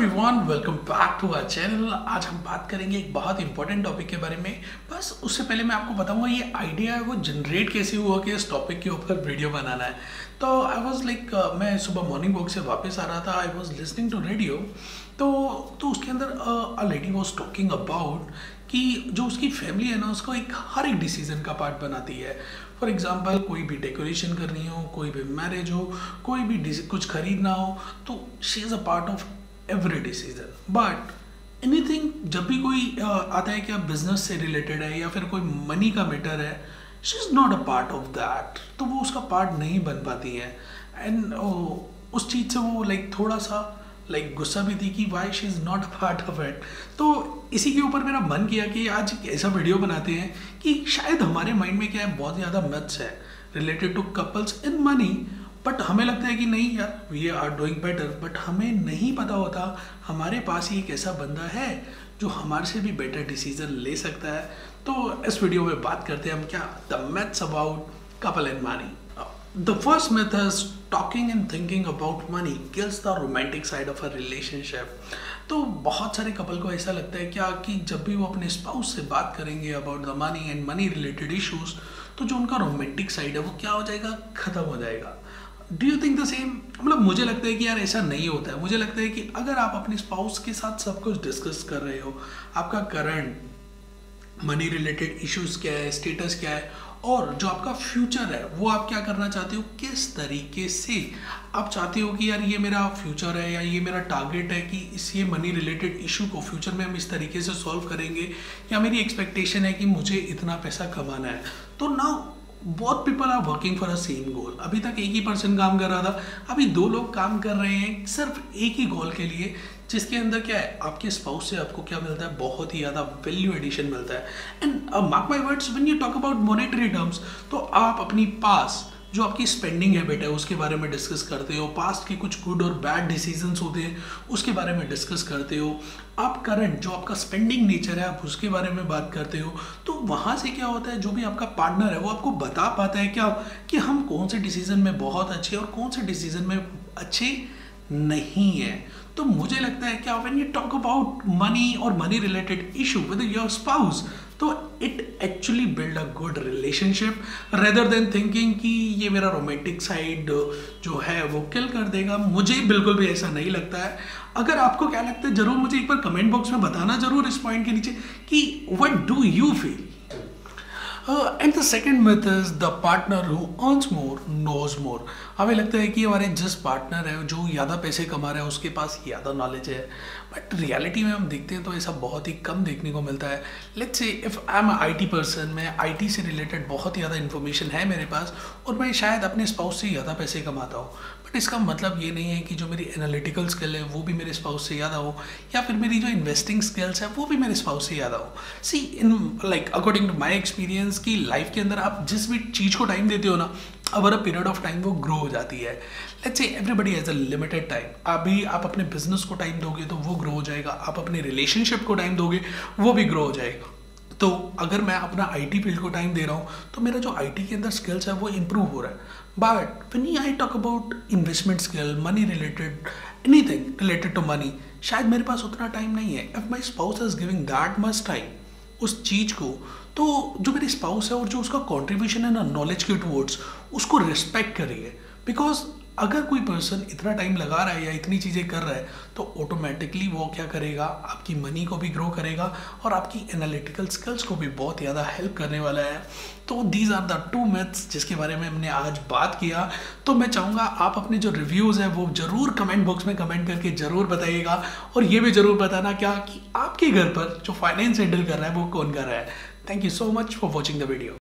Everyone welcome back to our channel आज हम बात करेंगे एक बहुत इंपॉर्टेंट टॉपिक के बारे में। बस उससे पहले मैं आपको बताऊँगा, ये आइडिया है वो जनरेट कैसे हुआ कि इस टॉपिक के ऊपर वीडियो बनाना है। तो आई वाज लाइक मैं सुबह मॉर्निंग वॉक से वापस आ रहा था। I was listening to radio तो तो उसके अंदर लेडी वाज टॉकिंग अबाउट कि जो उसकी फैमिली है ना, उसको एक हर एक डिसीज़न का पार्ट बनाती है। फॉर एग्जांपल कोई भी डेकोरेशन करनी हो, कोई भी मैरिज हो, कोई भी कुछ खरीदना हो तो she is a part of every decision but anything जब भी कोई आता है कि आप बिज़नेस से रिलेटेड है या फिर कोई मनी का मैटर है she is not a part of that तो वो उसका पार्ट नहीं बन पाती है. एंड उस चीज़ से वो लाइक थोड़ा सा लाइक गुस्सा भी थी कि why she is not a part of it तो इसी के ऊपर मेरा मन किया कि आज एक ऐसा वीडियो बनाते हैं कि शायद हमारे माइंड में क्या है, बहुत ज़्यादा मथ्स है related to couples in money but हमें लगता है कि नहीं यार we are doing better but हमें नहीं पता होता हमारे पास ही एक ऐसा बंदा है जो हमारे से भी बेटर डिसीज़न ले सकता है। तो इस वीडियो में बात करते हैं हम क्या the myths about couple and money the first is talking and thinking about money kills the romantic side of a relationship. तो बहुत सारे कपल को ऐसा लगता है क्या कि जब भी वो अपने स्पाउस से बात करेंगे about the money and money related issues तो जो उनका रोमांटिक साइड है वो क्या हो जाएगा? ख़त्म हो जाएगा। Do you think the same मतलब मुझे लगता है कि यार ऐसा नहीं होता है। मुझे लगता है कि अगर आप अपने स्पाउस के साथ सब कुछ डिस्कस कर रहे हो, आपका करंट मनी रिलेटेड इश्यूज़ क्या है स्टेटस क्या है, और जो आपका फ्यूचर है, वो आप क्या करना चाहते हो? किस तरीके से? आप चाहते हो कि यार ये मेरा फ्यूचर है या ये मेरा टारगेट है कि इस ये मनी रिलेटेड इशू को फ्यूचर में हम इस तरीके से सॉल्व करेंगे? या मेरी एक्सपेक्टेशन है कि मुझे इतना पैसा कमाना है? तो ना बहुत people are working for a same goal अभी तक एक ही पर्सन काम कर रहा था। अभी दो लोग काम कर रहे हैं सिर्फ़ एक ही गोल के लिए, जिसके अंदर क्या है, आपके स्पाउस से आपको क्या मिलता है, बहुत ही ज़्यादा वैल्यू एडिशन मिलता है। And mark my words when you talk about monetary terms तो आप अपनी पास जो आपकी स्पेंडिंग हैबिट है, उसके बारे में डिस्कस करते हो पास्ट के कुछ गुड और बैड डिसीजंस होते हैं, उसके बारे में डिस्कस करते हो। आप करंट जो आपका स्पेंडिंग नेचर है, आप उसके बारे में बात करते हो। तो वहाँ से क्या होता है, जो भी आपका पार्टनर है, वो आपको बता पाता है क्या, कि हम कौन से डिसीज़न में बहुत अच्छे और कौन से डिसीज़न में अच्छे नहीं है। तो मुझे लगता है क्या when you talk about money और money related issue with your spouse तो it actually build a good relationship rather than thinking कि ये मेरा रोमांटिक साइड जो है वो किल कर देगा। मुझे बिल्कुल भी ऐसा नहीं लगता है। अगर आपको क्या लगता है, ज़रूर मुझे एक बार कमेंट बॉक्स में बताना ज़रूर इस पॉइंट के नीचे कि what do you feel and the second myth is the partner who earns more knows more हमें लगता है कि हमारे जिस पार्टनर है, जो ज़्यादा पैसे कमा रहा है, उसके पास ज़्यादा नॉलेज है। बट रियलिटी में हम देखते हैं तो ऐसा बहुत ही कम देखने को मिलता है। Let's say if I am I T person मैं आई टी से रिलेटेड बहुत ही ज़्यादा इन्फॉर्मेशन है मेरे पास, और मैं शायद अपने स्पाउस से ज़्यादा पैसे कमाता हूँ। बट इसका मतलब ये नहीं है कि जो मेरी एनालिटिकल स्किल है, वो भी मेरे स्पाउस से ज़्यादा हो या फिर मेरी जो इन्वेस्टिंग स्किल्स है, वो भी मेरे स्पाउस से ज़्यादा हो see in like according to my experience की लाइफ के अंदर आप जिस भी चीज़ को टाइम देते हो ना over a period of time वो ग्रो हो जाती है। Let's say everybody has a limited time अभी आप अपने बिज़नेस को टाइम दोगे तो वो ग्रो हो जाएगा। आप अपने रिलेशनशिप को टाइम दोगे, वो भी ग्रो हो जाएगा। तो अगर मैं अपना आईटी फ़ील्ड को टाइम दे रहा हूँ तो मेरा जो आईटी के अंदर स्किल्स है वो इम्प्रूव हो रहा है। But when I talk about investment skill money related anything related to money शायद मेरे पास उतना टाइम नहीं है। If my spouse is giving that much time उस चीज़ को तो जो मेरी स्पाउस है और जो उसका कॉन्ट्रीब्यूशन है ना नॉलेज के टूवर्ड्स उसको रिस्पेक्ट करिए। बिकॉज़ अगर कोई पर्सन इतना टाइम लगा रहा है या इतनी चीज़ें कर रहा है तो ऑटोमेटिकली वो क्या करेगा? आपकी मनी को भी ग्रो करेगा और आपकी एनालिटिकल स्किल्स को भी बहुत ज़्यादा हेल्प करने वाला है। तो these are the two myths जिसके बारे में हमने आज बात किया। तो मैं चाहूँगा आप अपने जो रिव्यूज़ हैं, वो ज़रूर कमेंट बॉक्स में कमेंट करके ज़रूर बताइएगा और ये भी ज़रूर बताना क्या कि आपके घर पर जो फाइनेंस हैंडल कर रहा है, वो कौन कर रहा है। Thank you so much for watching the video